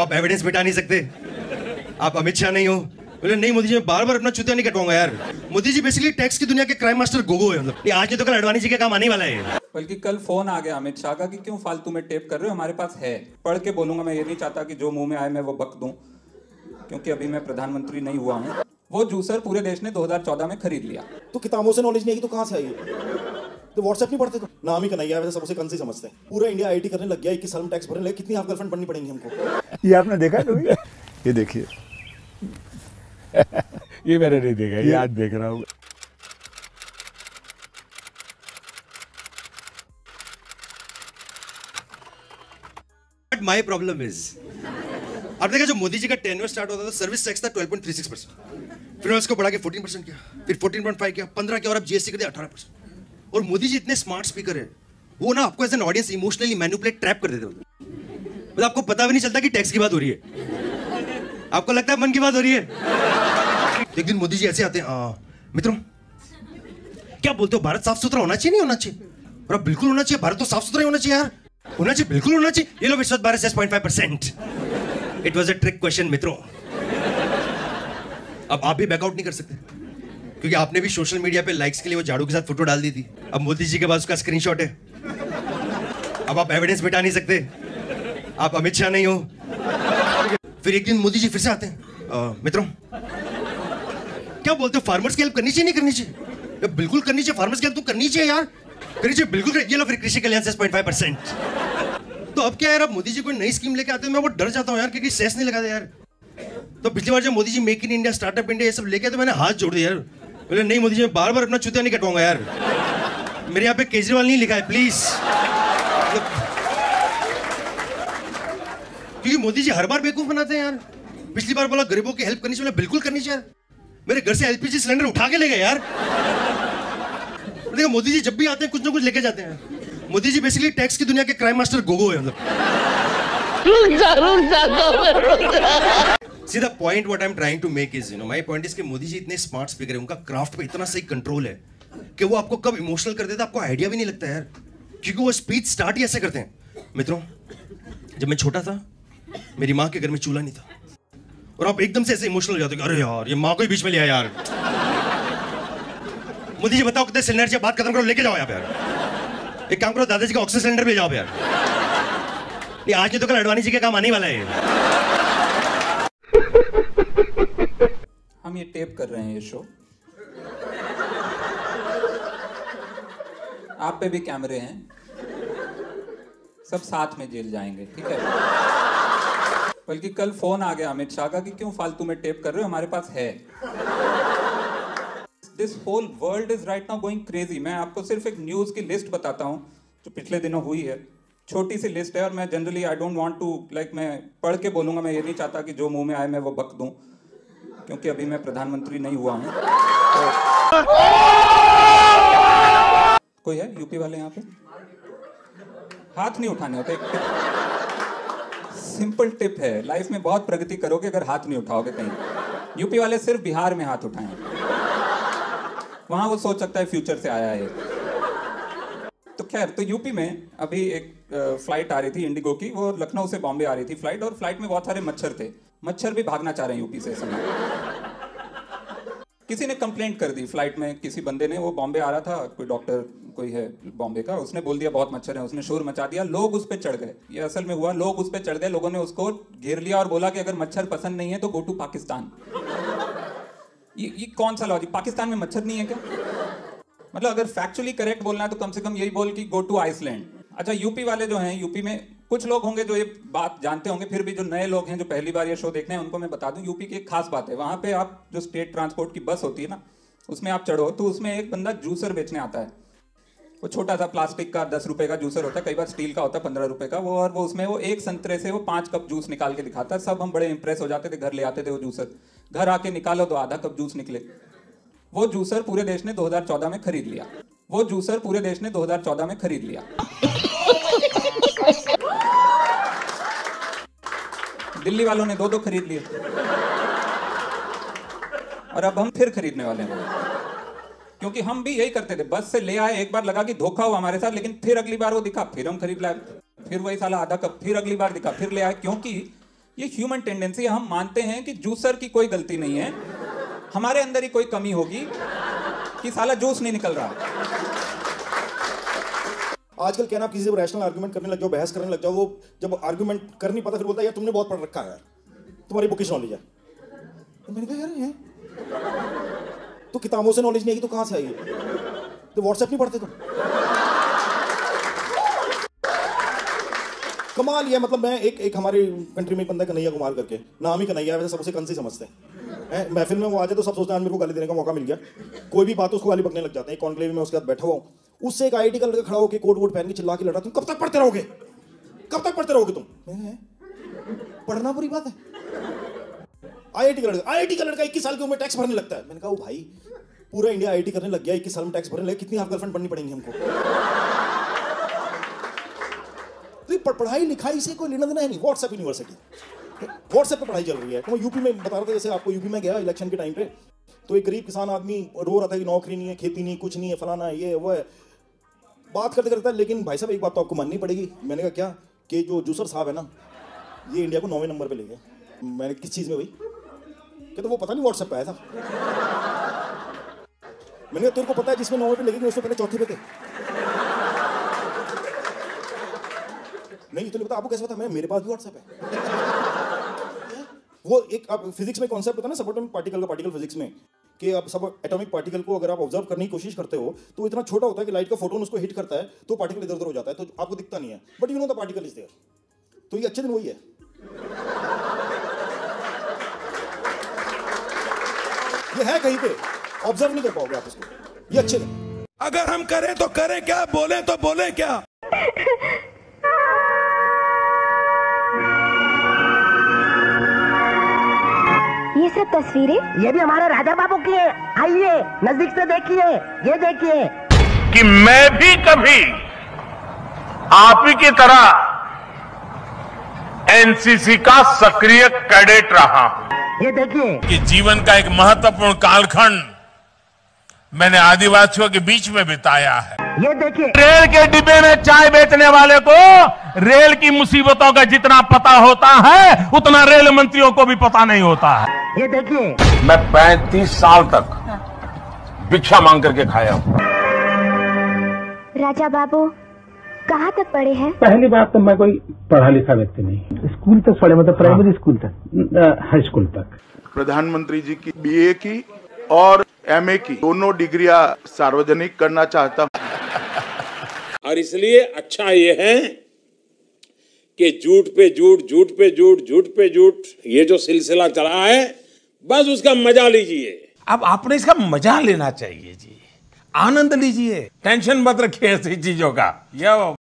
आप एविडेंस मिटा नहीं सकते। आप अमित शाह नहीं हो। बोले नहीं मोदी जी मैं बार बार अपना चुतिया नहीं कटवाऊँगा यार। मोदी जी बेसिकली टैक्स की दुनिया के क्राइम मास्टर गोगो है। मतलब आज नहीं तो कल अडवाणी जी के काम आने वाला है। बल्कि कल फ़ोन आ गया अमित शाह का कि क्यों फालतू में टेप कर रहे हो? हमारे पास है। पढ़ के बोलूँगा मैं ये नहीं चाहता कि जो मुँह में आए मैं वो बक दूँ। क्योंकि अभी मैं प्रधानमंत्री नहीं हुआ हूँ। वो जूसर पूरे देश ने 2014 में खरीद लिया। तो किताबों से नॉलेज नहीं आएगी तो कहाँ से आएगी तो व्हाट्सएप नहीं पढ़ते तो नाम ही कन्हैया वैसे सबसे कन से समझते हैं। पूरा इंडिया आईटी करने लग गया इक्कीस साल में टैक्स भरने लगे कितनी आप गर्लफ्रेंड बननी पड़ेंगी हमको? ये आपने देखा कभी? ये देखिए। ये मैंने नहीं देखा ये आज देख रहा हूँ। बट माई प्रॉब्लम इज़ आप देखा जो मोदी जी का टेन स्टार्ट होता था सर्विस टैक्स था 12.36 परसेंट फिर उसको बढ़ा के 14 परसेंट किया फिर 14.5 किया 15 किया और अब जीएसटी कर दिया 18 परसेंट और मोदी जी इतने स्मार्ट स्पीकर है। वो ना आपको as an audience emotionally manipulate trap कर देते होते। मतलब आपको पता भी नहीं चलता कि टैक्स की बात हो रही है। आपको लगता है मन की बात हो रही है? एक दिन मोदी जी ऐसे आते हैं मित्रों, क्या बोलते हो, भारत साफ़ सुथरा होना चाहिए, नहीं होना चाहिए? और बिल्कुल होना चाहिए, भारत तो साफ़ सुथरा ही होना चाहिए, यार। होना चाहिए, बिल्कुल होना चाहिए। ये लो विश्व Bharat six point five percent. It was a trick question मित्रों। अब आप भी बैकआउट नहीं कर सकते। क्योंकि आपने भी सोशल मीडिया पे लाइक्स के लिए वो झाड़ू के साथ फ़ोटो डाल दी थी। अब मोदी जी के पास उसका स्क्रीनशॉट है। अब आप एविडेंस मिटा नहीं सकते। आप अमित शाह नहीं हो। फिर एक दिन मोदी जी फिर से आते हैं। मित्रों, क्या बोलते हो फार्मर्स की हेल्प करनी चाहिए, नहीं करनी चाहिए? बिल्कुल करनी चाहिए फार्मर्स की हेल्प तो करनी चाहिए यार। करनी चाहिए, बिल्कुल ये लो फिर कृषि कल्याण से पॉइंट फाइव परसेंट तो अब क्या यार, अब मोदी जी कोई नई स्कीम लेके आते हैं, मैं वो डर जाता हूँ यार, क्योंकि सेस नहीं लगाते यार। तो पिछली बार जब Modi ji make in India startup India ये सब लेके आए तो मैंने हाथ जोड़ दिया यार। बोले, नहीं मोदी जी, मैं बार बार अपना चुतिया नहीं कटवाऊँगा यार। मेरे यहाँ पे केजरीवाल नहीं लिखा है प्लीज़ क्योंकि मोदी जी हर बार बेवकूफ़ बनाते हैं यार। पिछली बार बोला, गरीबों की हेल्प करनी चाहिए बिल्कुल करनी चाहिए। मेरे घर से एलपीजी सिलेंडर उठा के ले गए यार। देखो, मोदी जी जब भी आते हैं, कुछ ना कुछ लेके जाते हैं। मोदी जी बेसिकली टैक्स की दुनिया के क्राइम मास्टर गोगो है मतलब। See the point what I am trying to make is you know my point is कि मोदी जी इतने स्मार्ट स्पीकर है, उनका क्राफ्ट पे इतना सही कंट्रोल है कि वो आपको कब इमोशनल कर देता आपको आइडिया भी नहीं लगता यार। क्योंकि वो स्पीच स्टार्ट ही ऐसे करते हैं। मित्रों, जब मैं छोटा था, मेरी माँ के घर में चूल्हा नहीं था। और आप एकदम से ऐसे इमोशनल हो जाते हो अरे यार, ये माँ को ही बीच में लिया यार। मोदी जी बताओ कितने सिलेंडर से बात खत्म करो, लेके जाओ यहाँ पे यार। एक काम करो, दादाजी का ऑक्सीजन सिलेंडर भी जाओ पे यार। नहीं, आज नहीं तो कल अडवाणी जी के काम आने वाला है। हम ये टेप कर रहे हैं ये शो आप पे भी कैमरे हैं। सब साथ में जेल जाएँगे, ठीक है? बल्कि कल फ़ोन आ गया अमित शाह का कि क्यों फालतू में टेप कर रहे हो? हमारे पास है। This whole world is right now going crazy मैं आपको सिर्फ़ एक न्यूज़ की लिस्ट बताता हूँ, जो पिछले दिनों हुई है। छोटी सी लिस्ट है और मैं generally I don't want to like मैं पढ़ के बोलूँगा, मैं ये नहीं चाहता कि जो मुँह में आए मैं वो बक दूँ। क्योंकि अभी मैं प्रधानमंत्री नहीं हुआ हूँ। तो कोई है यूपी वाले यहाँ पे? हाथ नहीं उठाने होते। सिंपल टिप है, लाइफ में बहुत प्रगति करोगे अगर हाथ नहीं उठाओगे कहीं। यूपी वाले सिर्फ़ बिहार में हाथ उठाएँ। वहाँ वो सोच सकता है फ्यूचर से आया है। तो खैर तो यूपी में अभी एक फ़्लाइट आ रही थी इंडिगो की, वो लखनऊ से बॉम्बे आ रही थी फ़्लाइट और फ़्लाइट में बहुत सारे मच्छर थे। मच्छर भी भागना चाह रहे हैं यूपी से समय किसी ने कंप्लेंट कर दी फ़्लाइट में, किसी बंदे ने, वो बॉम्बे आ रहा था, कोई डॉक्टर कोई है बॉम्बे का, उसने बोल दिया बहुत मच्छर है, उसने शोर मचा दिया, लोग उस पर चढ़ गए। ये असल में हुआ, लोग उस पर चढ़ गए, लोगों ने उसको घेर लिया और बोला कि अगर मच्छर पसंद नहीं है तो गो टू पाकिस्तान। ये ये कौन सा लॉजिक पाकिस्तान में मच्छर नहीं है क्या? मतलब अगर फैक्चुअली करेक्ट बोलना है तो कम से कम यही बोल कि गो टू आइसलैंड अच्छा यूपी वाले जो हैं, यूपी में कुछ लोग होंगे जो ये बात जानते होंगे, फिर भी जो नए लोग हैं, जो पहली बार ये शो देखने हैं, उनको मैं बता दूँ यूपी की एक खास बात है। वहाँ पे आप जो स्टेट ट्रांसपोर्ट की बस होती है ना, उसमें आप चढ़ो तो उसमें एक बंदा जूसर बेचने आता है। वो छोटा सा प्लास्टिक का दस रुपए का जूसर होता है, कई बार स्टील का होता है, पंद्रह रुपए का, वो और वो उसमें वो एक संतरे से वो पाँच कप जूस निकाल के दिखाता है। सब हम बड़े इंप्रेस हो जाते थे, घर ले आते थे वो जूसर घर आके निकालो तो आधा कप जूस निकले। वो जूसर पूरे देश ने 2014 में खरीद लिया। वो जूसर पूरे देश ने 2014 में खरीद लिया। दिल्ली वालों ने दो दो खरीद लिए। और अब हम फिर खरीदने वाले हैं। क्योंकि हम भी यही करते थे, बस से ले आए, एक बार लगा कि धोखा हुआ हमारे साथ, लेकिन फिर अगली बार वो दिखा, फिर हम खरीद लाए। फिर वही साला आधा कप, फिर अगली बार दिखा, फिर ले आए, क्योंकि ये ह्यूमन टेंडेंसी हम मानते हैं कि जूसर की कोई गलती नहीं है। हमारे अंदर ही कोई कमी होगी कि साला जूस नहीं निकल रहा। आजकल क्या ना आप किसी से रैशनल आर्गुमेंट करने लग जाओ, बहस करने लग जाओ, वो जब आर्गुमेंट कर नहीं पाता फिर बोलता है, यार, तुमने बहुत पढ़ रखा है तुम्हारी बुकिश नॉलेज है। तो मैंने कहा, यार है तो किताबों से नॉलेज नहीं आएगी तो कहाँ से आएगी? तो व्हाट्सएप नहीं पढ़ते तुम? कमाल ये मतलब मैं एक एक हमारे कंट्री में एक बंदा कन्हैया कुमार करके। नाम ही कन्हैया वैसे सब उसे कंसी समझते हैं। महफिल में वो आ जाए तो सब सोचते हैं मेरे को गाली देने का मौका मिल गया। कोई भी बात, उसको गाली बकने लग जाते हैं। कॉन्क्लेव में उसके साथ बैठा हुआ हूँ। उससे एक आई का लड़का खड़ा होकर कोट वोट पहन के चिल्ला के लड़ा। तुम कब तक पढ़ते रहोगे? कब तक पढ़ते रहोगे तुम? पढ़ना बुरी बात है। आईआईटी का लड़का आईआईटी का लड़का इक्कीस साल की उम्र टैक्स भरने लगता है। मैंने कहा, "ओ भाई, पूरा इंडिया आईआईटी करने लग गया, इक्कीस साल में टैक्स भरने लगे। कितनी हाफ़ गर्लफ्रेंड बननी पड़ेंगी हमको? तो ये पढ़ाई लिखाई से कोई लेना देना है नहीं। व्हाट्सएप यूनिवर्सिटी व्हाट्सएप पे पढ़ाई चल रही है। तो मैं यूपी में बता रहा था, जैसे आपको यूपी में गया इलेक्शन के टाइम पे तो एक गरीब किसान आदमी रो रहा था कि नौकरी नहीं है, खेती नहीं कुछ नहीं है, फलाना ये, वो है। बात करते करते, लेकिन भाई साहब, एक बात तो आपको माननी पड़ेगी। मैंने कहा, क्या? कि जो जूसर साहब है ना, ये इंडिया को नौवें नंबर पे ले गए। मैंने किस चीज़ में भाई? कि तो वो पता नहीं व्हाट्सएप पे आया था। मैंने कहा, तेरे को पता है जिसमें नौवें पे ले गए, उससे पहले चौथे पे थे? नहीं तो नहीं पता, आपको कैसे पता? मैं, मेरे पास भी व्हाट्सएप है। वो एक, आप फिजिक्स में कॉन्सेप्ट होता है ना एटॉमिक पार्टिकल का पार्टिकल फिजिक्स में। कि आप सब एटॉमिक पार्टिकल को अगर आप ऑब्ज़र्व करने की कोशिश करते हो तो इतना छोटा होता है कि लाइट का फोटोन उसको हिट करता है तो पार्टिकल इधर उधर हो जाता है तो आपको दिखता नहीं है। But you know the particle is there तो ये अच्छे दिन वही है। ये है कहीं पे। ऑब्ज़र्व नहीं कर पाओगे आप इसको ये अच्छे दिन। अगर हम करें तो करें क्या? बोले तो बोले क्या? ये सब तस्वीरें? ये भी हमारे राजा बाबू की है। आइए नज़दीक से देखिए ये देखिए। कि मैं भी कभी आप ही की तरह एनसीसी का सक्रिय कैडेट रहा हूँ। ये देखिए। कि जीवन का एक महत्वपूर्ण कालखंड मैंने आदिवासियों के बीच में बिताया है। ये देखिए। रेल के डिब्बे में चाय बेचने वाले को रेल की मुसीबतों का जितना पता होता है उतना रेल मंत्रियों को भी पता नहीं होता है। ये देखिए। मैं 35 साल तक भिक्षा मांग करके खाया हूँ। राजा बाबू कहाँ तक पढ़े हैं? पहली बात तो मैं कोई पढ़ा लिखा व्यक्ति नहीं स्कूल तक पढ़े मतलब प्राइमरी स्कूल तक हाई स्कूल तक। प्रधानमंत्री जी की बीए की और एमए की दोनों डिग्रियाँ सार्वजनिक करना चाहता हूँ। और इसलिए अच्छा ये है कि झूठ पे झूठ झूठ पे झूठ झूठ पे झूठ ये जो सिलसिला चला है, बस उसका मज़ा लीजिए। अब आपने इसका मज़ा लेना चाहिए जी। आनंद लीजिए। टेंशन मत रखिए ऐसी चीज़ों का। ये